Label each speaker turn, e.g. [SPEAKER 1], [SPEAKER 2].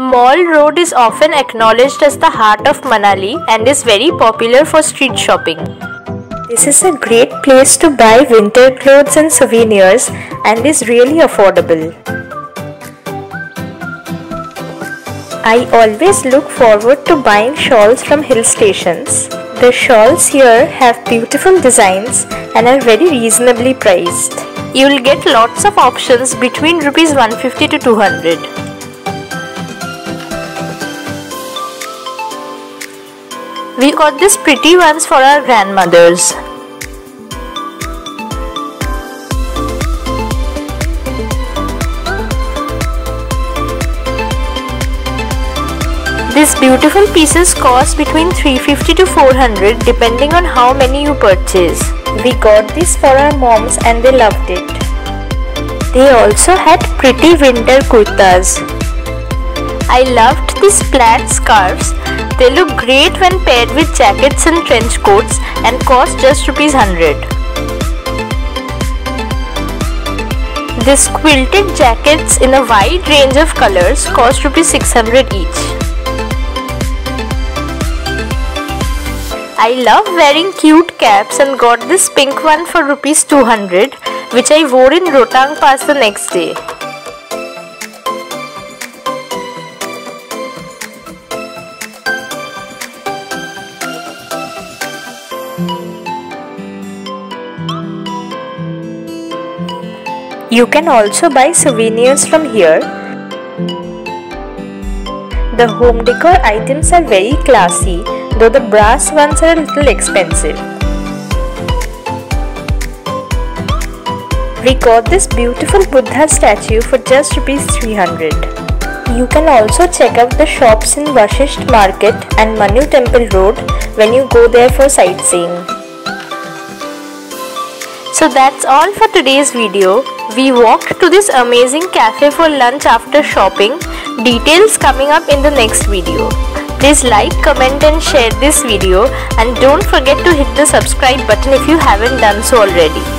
[SPEAKER 1] Mall Road is often acknowledged as the heart of Manali and is very popular for street shopping. This is a great place to buy winter clothes and souvenirs and is really affordable. I always look forward to buying shawls from hill stations. The shawls here have beautiful designs and are very reasonably priced. You will get lots of options between rupees 150 to 200. We got these pretty ones for our grandmothers. These beautiful pieces cost between 350 to 400 depending on how many you purchase. We got these for our moms and they loved it. They also had pretty winter kurtas. I loved these plaid scarves they look great when paired with jackets and trench coats and cost just rupees 100. These quilted jackets in a wide range of colors cost rupees 600 each. I love wearing cute caps and got this pink one for rupees 200 which I wore in Rohtang Pass the next day. You can also buy souvenirs from here. The home decor items are very classy, though the brass ones are a little expensive. We got this beautiful Buddha statue for just rupees 300. You can also check out the shops in Vashisht Market and Manu Temple Road when you go there for sightseeing. So that's all for today's video. We walked to this amazing cafe for lunch after shopping. Details coming up in the next video. Please like, comment and share this video and don't forget to hit the subscribe button if you haven't done so already.